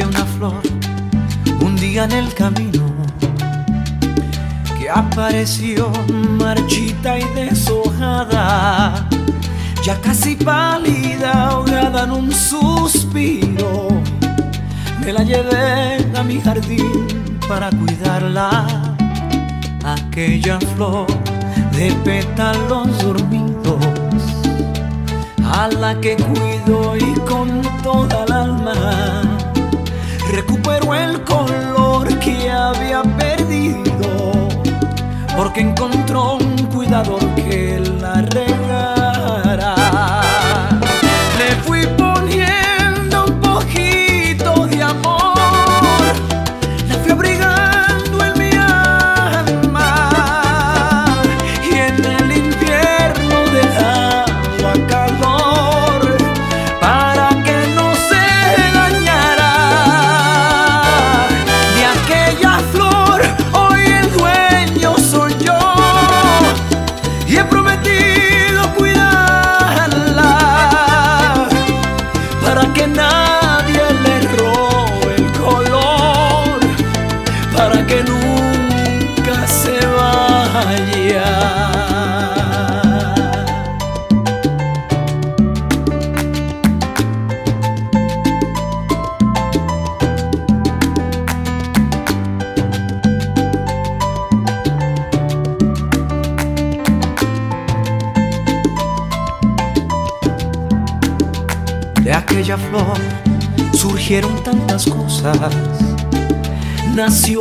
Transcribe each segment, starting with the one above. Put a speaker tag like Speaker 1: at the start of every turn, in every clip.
Speaker 1: una flor un día en el camino que apareció marchita y deshojada, ya casi pálida, ahogada en un suspiro. Me la llevé a mi jardín para cuidarla, aquella flor de pétalos dormidos, a la que cuido y con toda el alma recuperó el color que había perdido, porque encontró un cuidador que la regara.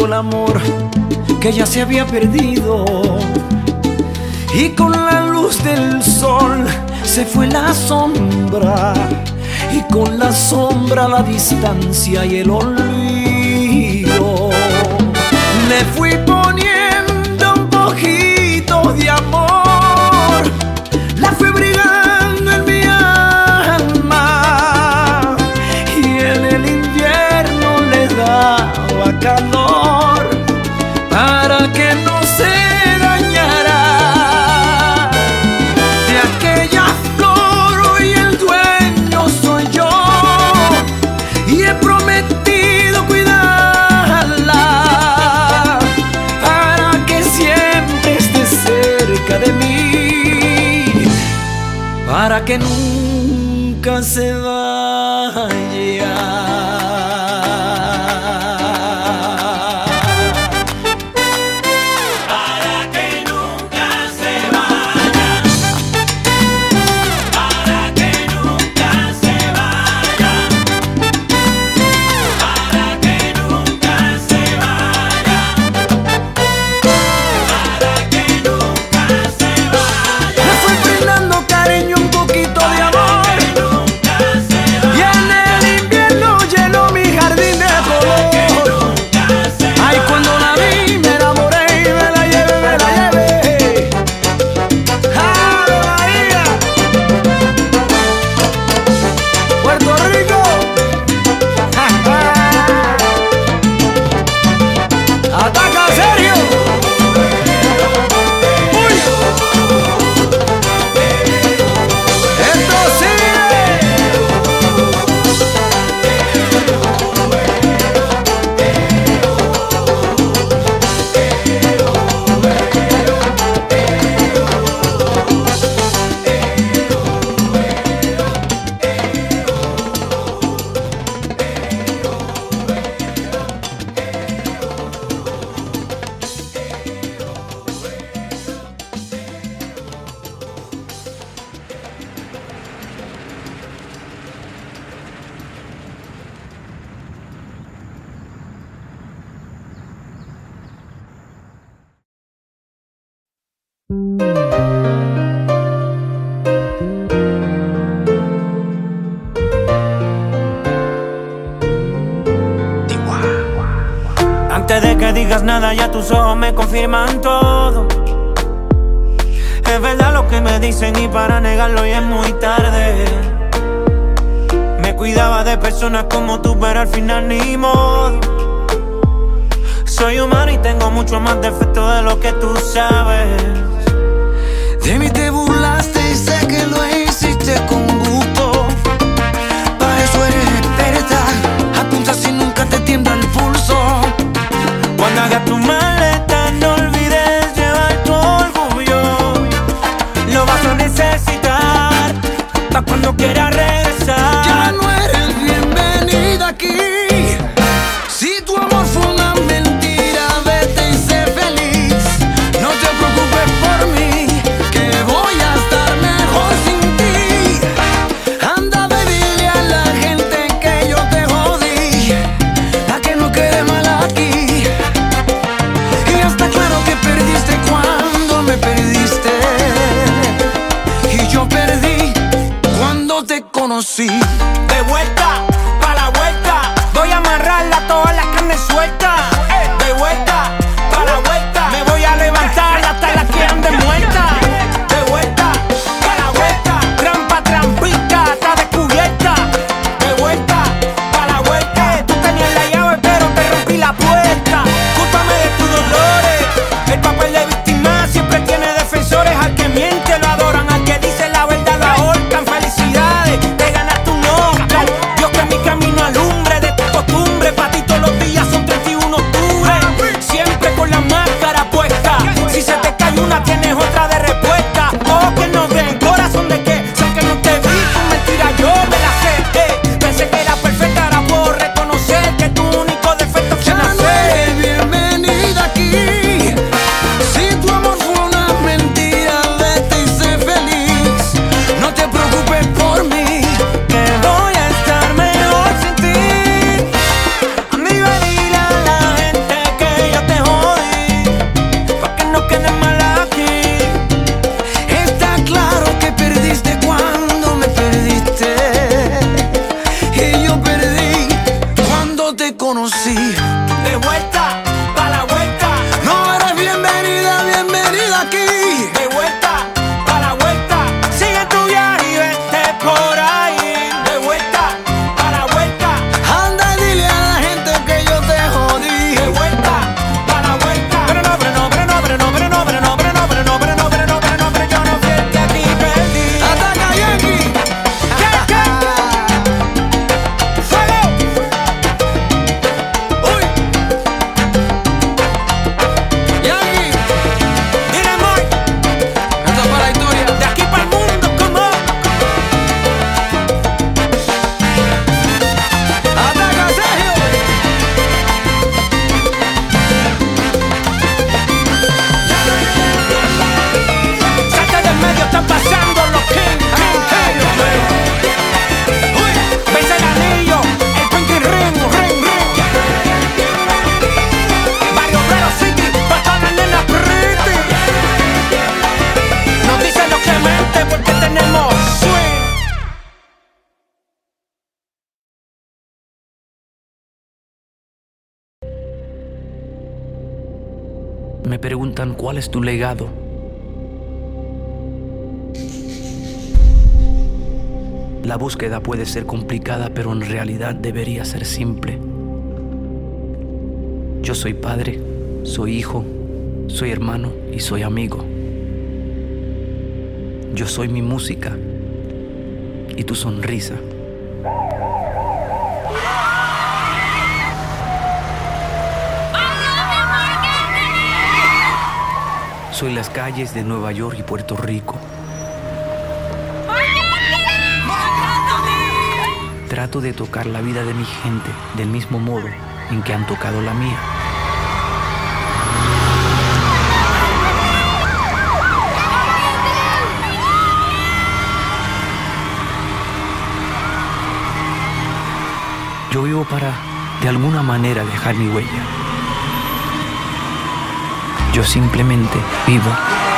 Speaker 1: El amor que ya se había perdido. Y con la luz del sol se fue la sombra. Y con la sombra la distancia y el olvido. Que nunca
Speaker 2: personas como tú, pero al final ni modo. Soy humano y tengo mucho más defecto de lo que tú sabes.
Speaker 1: De mí te burlaste y sé que lo hiciste con gusto. Para eso eres experta, apunta si
Speaker 2: nunca te tiembla el
Speaker 1: pulso. Cuando
Speaker 2: hagas tu
Speaker 3: mal ¿Cuál es tu legado? La búsqueda puede ser complicada, pero en realidad debería ser simple. Yo soy padre, soy hijo, soy hermano y soy amigo. Yo soy mi música y tu sonrisa. paso en las calles de Nueva York y Puerto Rico. Trato de tocar la vida de mi gente del mismo modo en que han tocado la mía. Yo vivo para, de alguna manera, dejar mi huella. Yo simplemente vivo.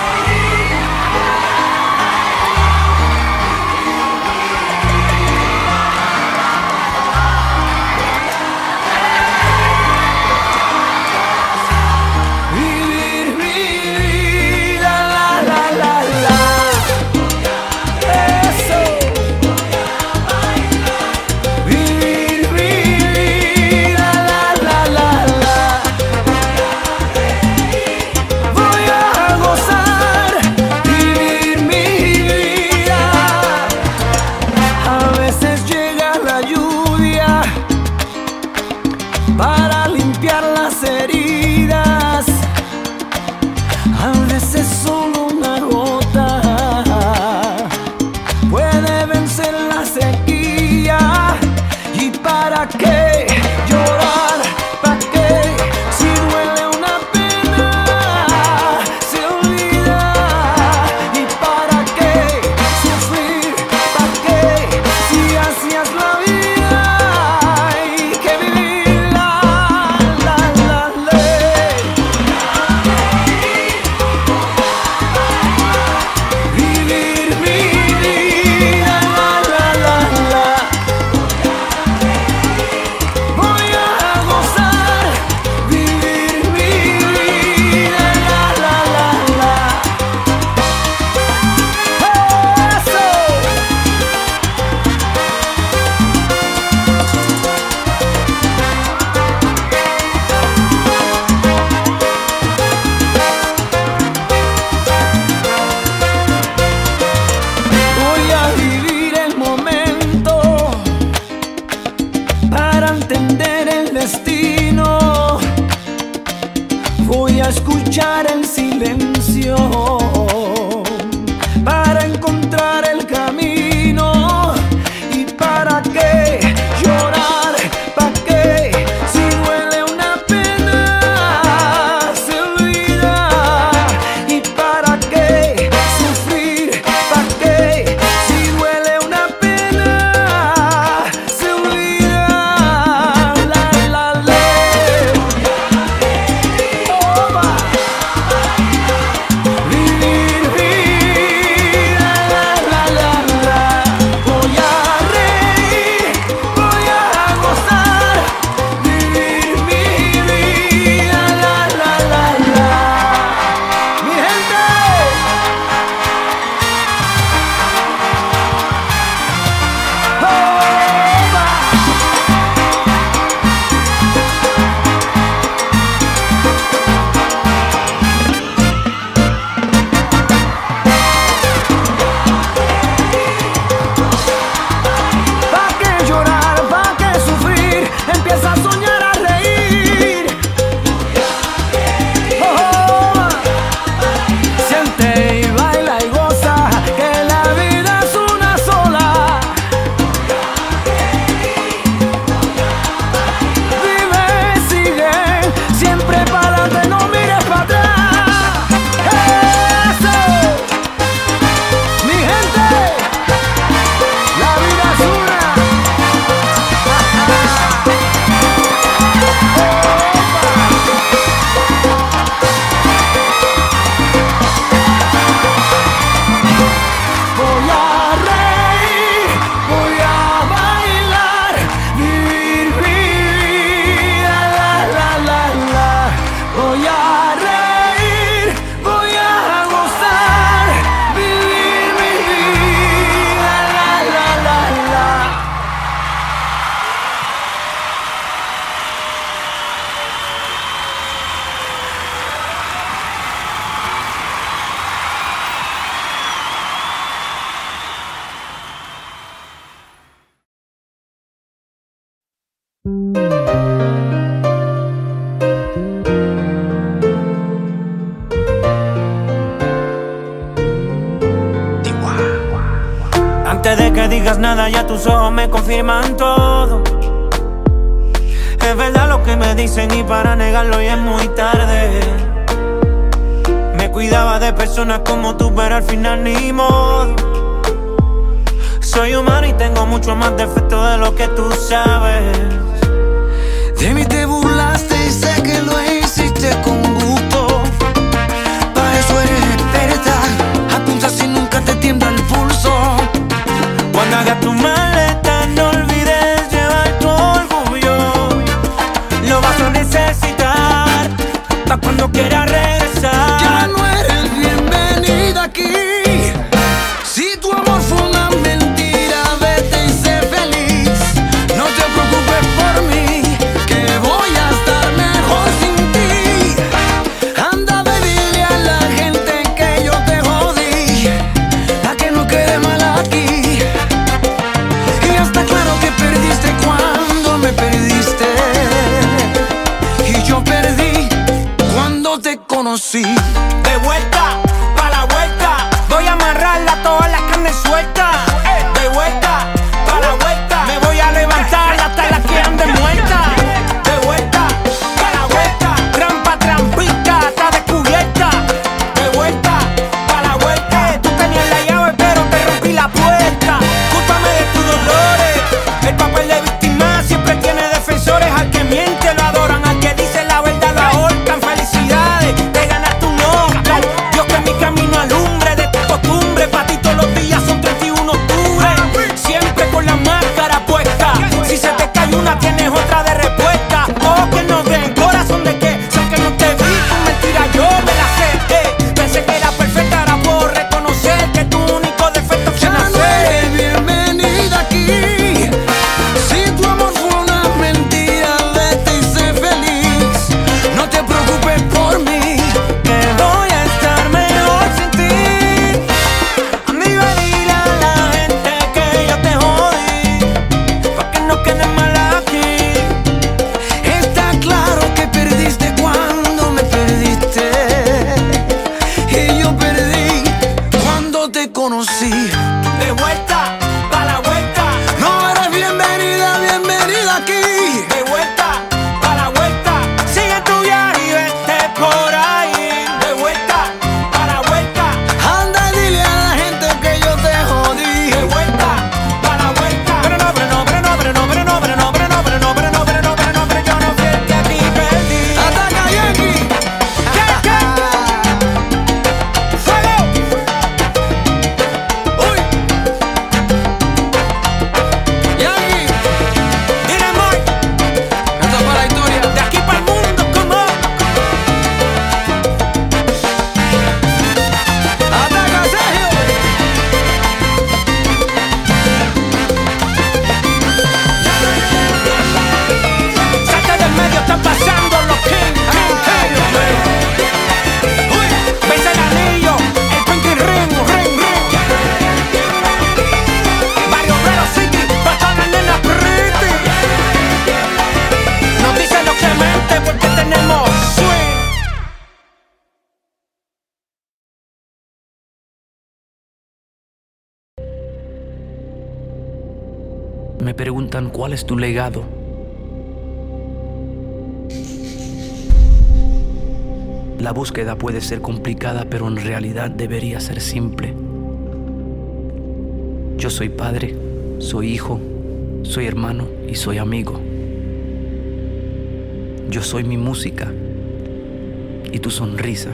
Speaker 2: escuchar el silencio. lo que me dicen y para negarlo ya es muy tarde. Me cuidaba de personas como tú pero al final ni modo. Soy humano y tengo mucho más defecto de lo que tú sabes.
Speaker 1: De mí te burlaste y sé que lo hiciste con gusto. Para eso eres experta. Apunta si nunca te tiembla el pulso.
Speaker 2: Cuando hagas tu
Speaker 1: mal que
Speaker 2: era
Speaker 3: real. ¿Cuál es tu legado? La búsqueda puede ser complicada, pero en realidad debería ser simple. Yo soy padre, soy hijo, soy hermano y soy amigo. Yo soy mi música y tu sonrisa.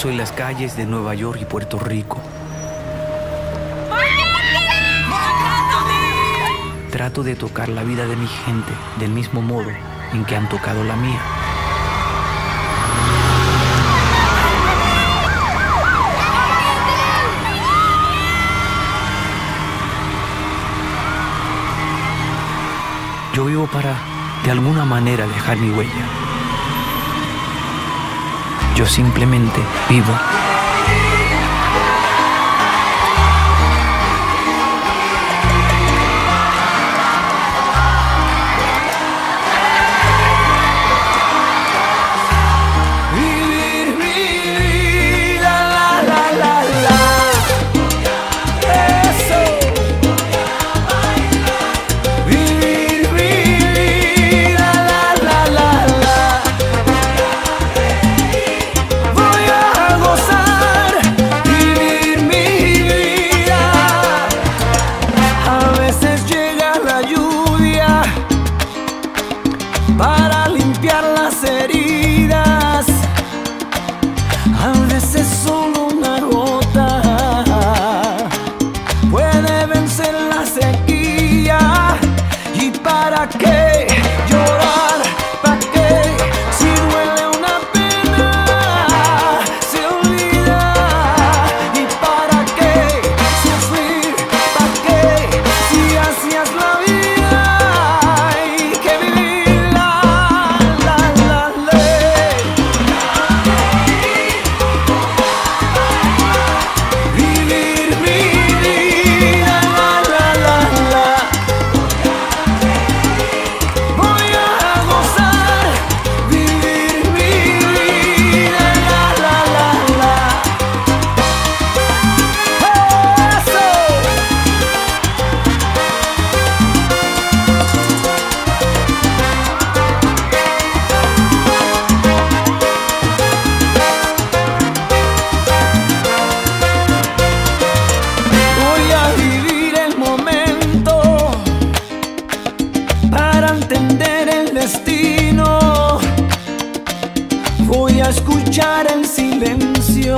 Speaker 3: Soy las calles de Nueva York y Puerto Rico. Trato de tocar la vida de mi gente del mismo modo en que han tocado la mía. Yo vivo para, de alguna manera, dejar mi huella yo simplemente vivo.
Speaker 1: Para entender el destino. Voy a escuchar el silencio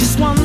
Speaker 1: just one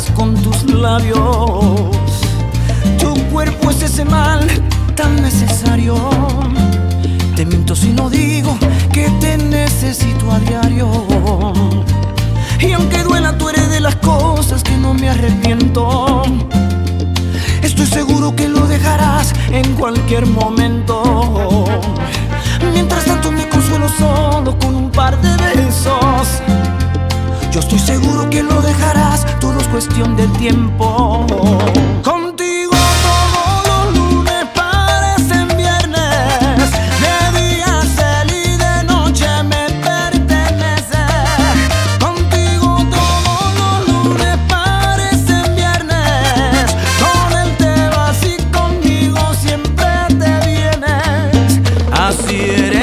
Speaker 1: con tus labios. Tu cuerpo es ese mal tan necesario. Te miento si no digo que te necesito a diario. Y aunque duela, tú eres de las cosas que no me arrepiento. Estoy seguro que lo dejarás en cualquier momento. Mientras tanto me consuelo solo con un par de besos yo estoy seguro que lo dejarás, todo es cuestión de tiempo. Contigo todos los lunes parecen viernes, de día feliz y de noche me perteneces. Contigo todos los lunes parecen viernes, con él te vas y conmigo siempre te vienes. Así eres.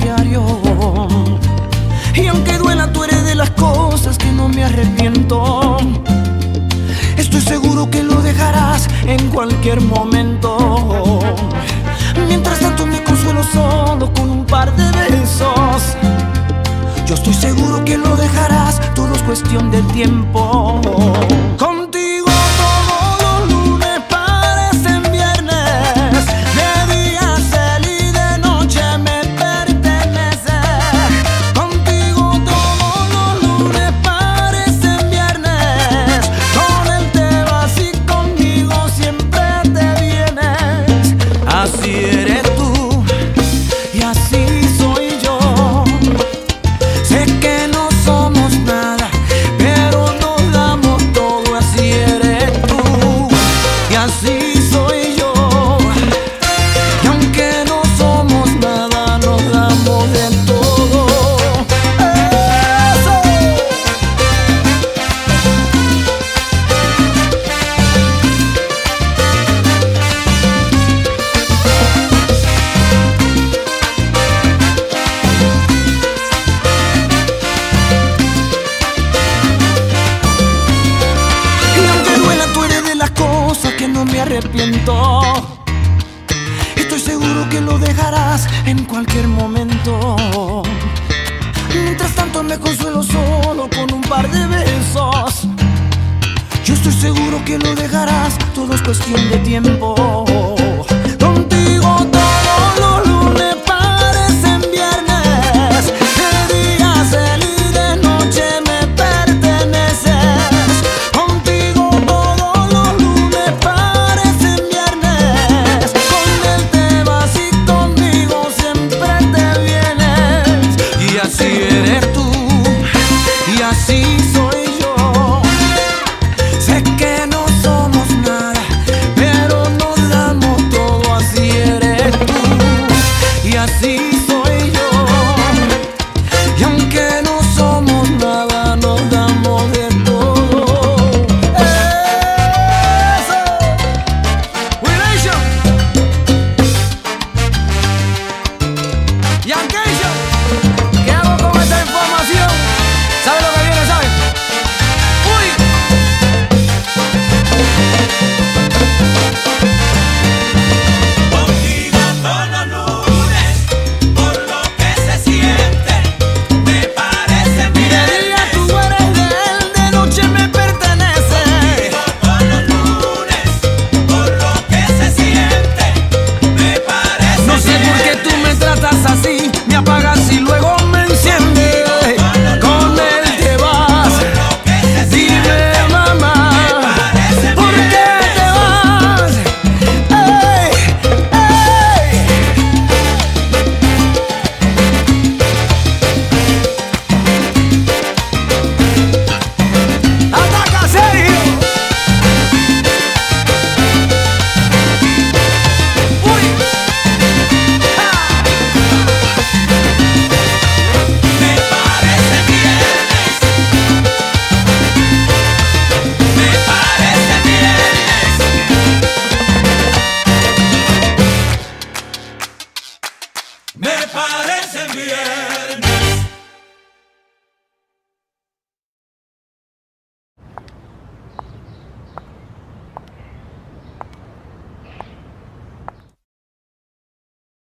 Speaker 1: Diario. Y aunque duela, tú eres de las cosas que no me arrepiento. Estoy seguro que lo dejarás en cualquier momento. Mientras tanto me consuelo solo con un par de besos. Yo estoy seguro que lo dejarás, todo es cuestión de tiempo. Estoy seguro que lo dejarás en cualquier momento. Mientras tanto me consuelo solo con un par de besos. Yo estoy seguro que lo dejarás, todo es cuestión de tiempo.